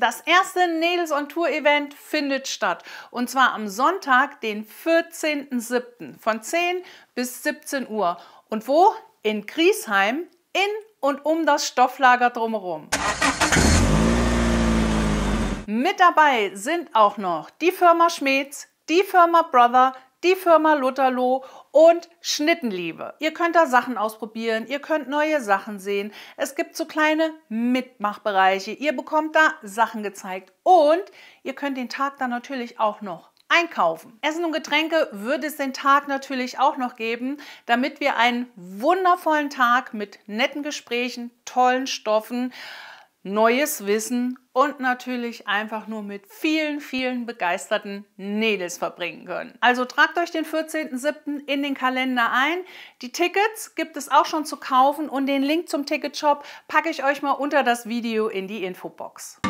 Das erste Nails on Tour Event findet statt und zwar am Sonntag, den 14.07. von 10 bis 17 Uhr. Und wo? In Griesheim, in und um das Stofflager drumherum. Mit dabei sind auch noch die Firma Schmeds, die Firma Brother, die Firma Lutherloh und Schnittenliebe. Ihr könnt da Sachen ausprobieren, ihr könnt neue Sachen sehen. Es gibt so kleine Mitmachbereiche. Ihr bekommt da Sachen gezeigt und ihr könnt den Tag dann natürlich auch noch einkaufen. Essen und Getränke wird es den Tag natürlich auch noch geben, damit wir einen wundervollen Tag mit netten Gesprächen, tollen Stoffen, neues Wissen und natürlich einfach nur mit vielen, vielen begeisterten Mädels verbringen können. Also tragt euch den 14.07. in den Kalender ein. Die Tickets gibt es auch schon zu kaufen und den Link zum Ticketshop packe ich euch mal unter das Video in die Infobox.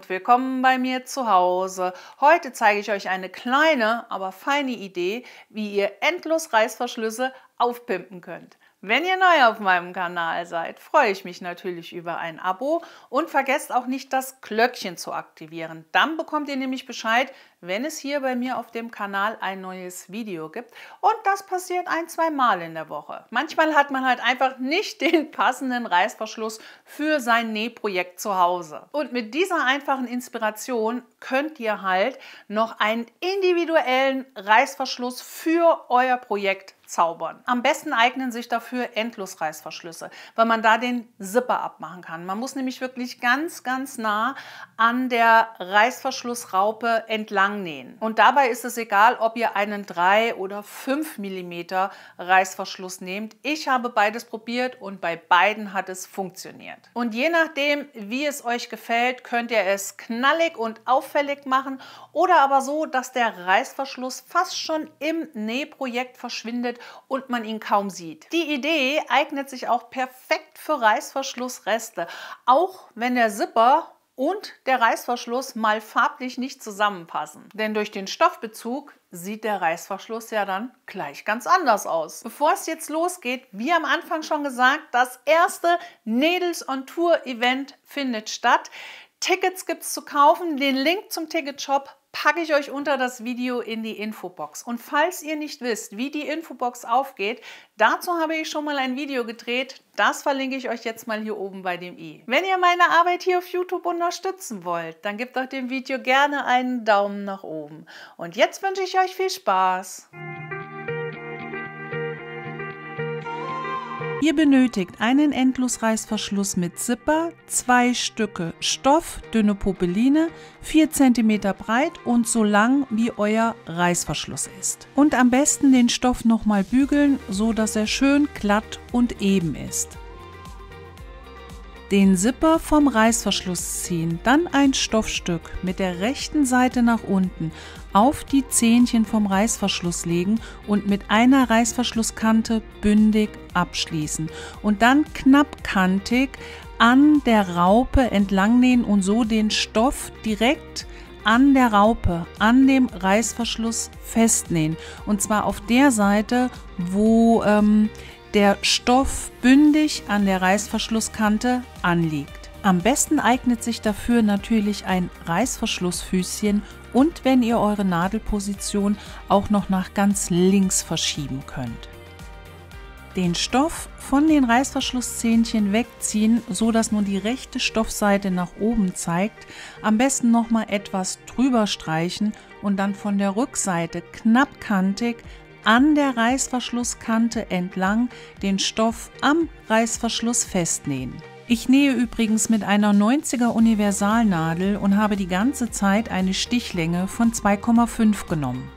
Und willkommen bei mir zu Hause. Heute zeige ich euch eine kleine, aber feine Idee, wie ihr endlos Reißverschlüsse aufpimpen könnt. Wenn ihr neu auf meinem Kanal seid, freue ich mich natürlich über ein Abo und vergesst auch nicht das Glöckchen zu aktivieren. Dann bekommt ihr nämlich Bescheid, wenn es hier bei mir auf dem Kanal ein neues Video gibt. Und das passiert ein, zwei Mal in der Woche. Manchmal hat man halt einfach nicht den passenden Reißverschluss für sein Nähprojekt zu Hause. Und mit dieser einfachen Inspiration könnt ihr halt noch einen individuellen Reißverschluss für euer Projekt zaubern. Am besten eignen sich dafür Endlosreißverschlüsse, weil man da den Zipper abmachen kann. Man muss nämlich wirklich ganz, ganz nah an der Reißverschlussraupe entlang nähen. Und dabei ist es egal, ob ihr einen 3 oder 5 mm Reißverschluss nehmt. Ich habe beides probiert und bei beiden hat es funktioniert. Und je nachdem, wie es euch gefällt, könnt ihr es knallig und auffällig machen oder aber so, dass der Reißverschluss fast schon im Nähprojekt verschwindet und man ihn kaum sieht. Die Idee eignet sich auch perfekt für Reißverschlussreste, auch wenn der Zipper und der Reißverschluss mal farblich nicht zusammenpassen. Denn durch den Stoffbezug sieht der Reißverschluss ja dann gleich ganz anders aus. Bevor es jetzt losgeht, wie am Anfang schon gesagt, das erste Needles on Tour Event findet statt. Tickets gibt es zu kaufen. Den Link zum Ticketshop packe ich euch unter das Video in die Infobox. Und falls ihr nicht wisst, wie die Infobox aufgeht, dazu habe ich schon mal ein Video gedreht. Das verlinke ich euch jetzt mal hier oben bei dem i. Wenn ihr meine Arbeit hier auf YouTube unterstützen wollt, dann gebt doch dem Video gerne einen Daumen nach oben. Und jetzt wünsche ich euch viel Spaß. Ihr benötigt einen Endlosreißverschluss mit Zipper, zwei Stücke Stoff, dünne Popeline, 4 cm breit und so lang wie euer Reißverschluss ist. Und am besten den Stoff nochmal bügeln, so dass er schön glatt und eben ist den Zipper vom Reißverschluss ziehen, dann ein Stoffstück mit der rechten Seite nach unten auf die Zähnchen vom Reißverschluss legen und mit einer Reißverschlusskante bündig abschließen und dann knappkantig an der Raupe entlangnähen und so den Stoff direkt an der Raupe, an dem Reißverschluss festnähen. Und zwar auf der Seite, wo ähm, der Stoff bündig an der Reißverschlusskante anliegt. Am besten eignet sich dafür natürlich ein Reißverschlussfüßchen und wenn ihr eure Nadelposition auch noch nach ganz links verschieben könnt. Den Stoff von den Reißverschlusszähnchen wegziehen, so dass nun die rechte Stoffseite nach oben zeigt. Am besten noch mal etwas drüber streichen und dann von der Rückseite knappkantig an der Reißverschlusskante entlang den Stoff am Reißverschluss festnähen. Ich nähe übrigens mit einer 90er Universalnadel und habe die ganze Zeit eine Stichlänge von 2,5 genommen.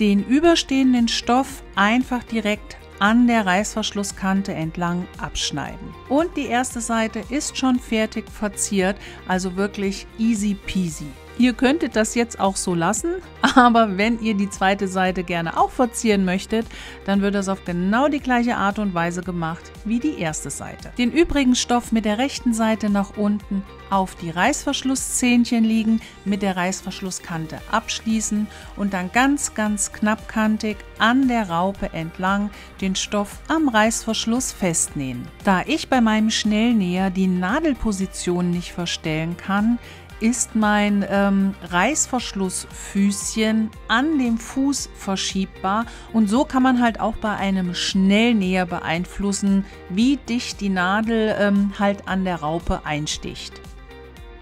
Den überstehenden Stoff einfach direkt an der Reißverschlusskante entlang abschneiden. Und die erste Seite ist schon fertig verziert, also wirklich easy peasy. Ihr könntet das jetzt auch so lassen, aber wenn ihr die zweite Seite gerne auch verzieren möchtet, dann wird das auf genau die gleiche Art und Weise gemacht wie die erste Seite. Den übrigen Stoff mit der rechten Seite nach unten auf die Reißverschlusszähnchen liegen, mit der Reißverschlusskante abschließen und dann ganz, ganz knappkantig an der Raupe entlang den Stoff am Reißverschluss festnähen. Da ich bei meinem Schnellnäher die Nadelposition nicht verstellen kann, ist mein ähm, Reißverschlussfüßchen an dem Fuß verschiebbar und so kann man halt auch bei einem Schnellnäher beeinflussen, wie dicht die Nadel ähm, halt an der Raupe einsticht.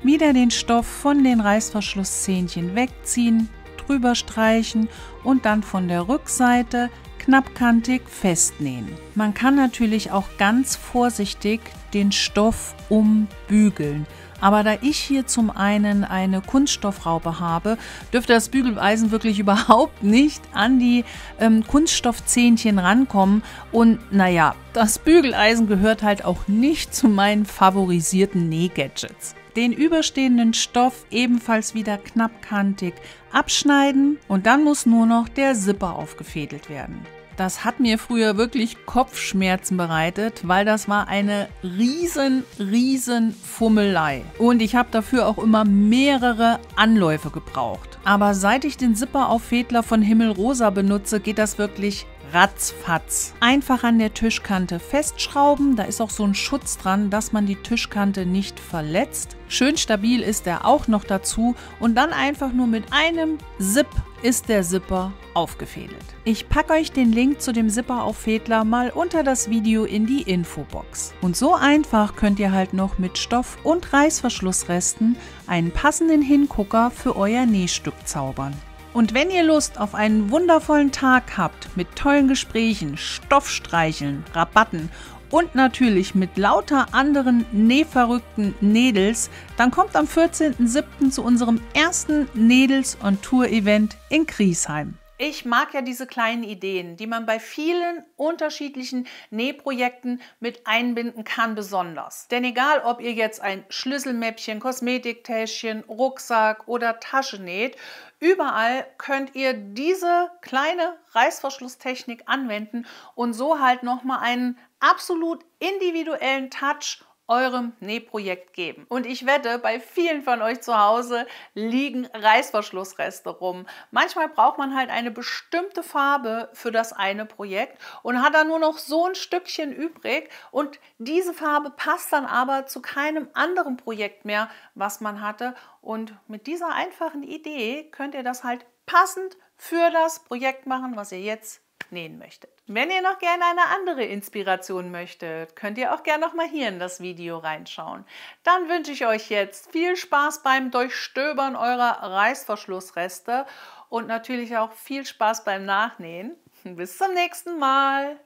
Wieder den Stoff von den Reißverschlusszähnchen wegziehen, drüber streichen und dann von der Rückseite knappkantig festnähen. Man kann natürlich auch ganz vorsichtig den Stoff umbügeln. Aber da ich hier zum einen eine Kunststoffraupe habe, dürfte das Bügeleisen wirklich überhaupt nicht an die ähm, Kunststoffzähnchen rankommen. Und naja, das Bügeleisen gehört halt auch nicht zu meinen favorisierten Nähgadgets. Den überstehenden Stoff ebenfalls wieder knappkantig abschneiden und dann muss nur noch der Zipper aufgefädelt werden. Das hat mir früher wirklich Kopfschmerzen bereitet, weil das war eine riesen, riesen Fummelei. Und ich habe dafür auch immer mehrere Anläufe gebraucht. Aber seit ich den Zipper-Auffädler von Himmelrosa benutze, geht das wirklich ratzfatz. Einfach an der Tischkante festschrauben, da ist auch so ein Schutz dran, dass man die Tischkante nicht verletzt. Schön stabil ist er auch noch dazu und dann einfach nur mit einem Zip ist der Zipper aufgefädelt. Ich packe euch den Link zu dem Zipper-Auffädler mal unter das Video in die Infobox. Und so einfach könnt ihr halt noch mit Stoff und Reißverschlussresten einen passenden Hingucker für euer Nähstück zaubern. Und wenn ihr Lust auf einen wundervollen Tag habt mit tollen Gesprächen, Stoffstreicheln, Rabatten und natürlich mit lauter anderen nähverrückten Nädels, dann kommt am 14.07. zu unserem ersten Nädels on Tour Event in Griesheim. Ich mag ja diese kleinen Ideen, die man bei vielen unterschiedlichen Nähprojekten mit einbinden kann, besonders. Denn egal, ob ihr jetzt ein Schlüsselmäppchen, Kosmetiktäschchen, Rucksack oder Tasche näht, überall könnt ihr diese kleine Reißverschlusstechnik anwenden und so halt nochmal einen absolut individuellen Touch eurem Nähprojekt geben. Und ich wette, bei vielen von euch zu Hause liegen Reißverschlussreste rum. Manchmal braucht man halt eine bestimmte Farbe für das eine Projekt und hat dann nur noch so ein Stückchen übrig und diese Farbe passt dann aber zu keinem anderen Projekt mehr, was man hatte. Und mit dieser einfachen Idee könnt ihr das halt passend für das Projekt machen, was ihr jetzt nähen möchtet. Wenn ihr noch gerne eine andere Inspiration möchtet, könnt ihr auch gerne noch mal hier in das Video reinschauen. Dann wünsche ich euch jetzt viel Spaß beim Durchstöbern eurer Reißverschlussreste und natürlich auch viel Spaß beim Nachnähen. Bis zum nächsten Mal.